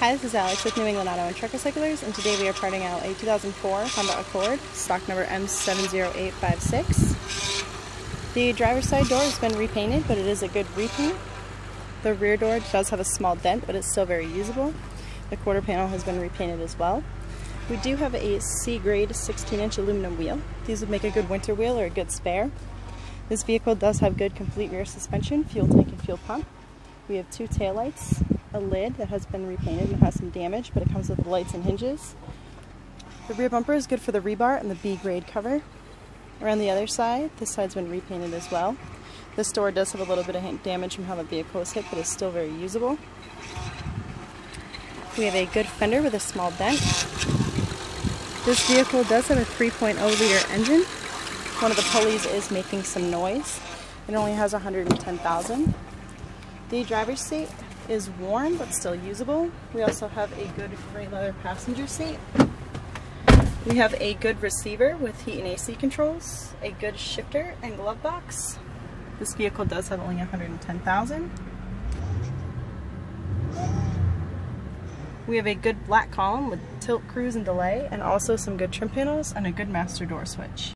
Hi, this is Alex with New England Auto and Truck Recyclers, and today we are parting out a 2004 Honda Accord, stock number M70856. The driver's side door has been repainted, but it is a good repaint. The rear door does have a small dent, but it's still very usable. The quarter panel has been repainted as well. We do have a C-grade 16-inch aluminum wheel. These would make a good winter wheel or a good spare. This vehicle does have good complete rear suspension, fuel tank, and fuel pump. We have two taillights, a lid that has been repainted and has some damage, but it comes with the lights and hinges. The rear bumper is good for the rebar and the B-grade cover. Around the other side, this side's been repainted as well. This door does have a little bit of damage from how the vehicle was hit, but it's still very usable. We have a good fender with a small dent. This vehicle does have a 3.0 liter engine. One of the pulleys is making some noise. It only has 110,000. The driver's seat is worn but still usable. We also have a good gray leather passenger seat. We have a good receiver with heat and AC controls, a good shifter and glove box. This vehicle does have only 110,000. We have a good black column with tilt, cruise, and delay, and also some good trim panels and a good master door switch.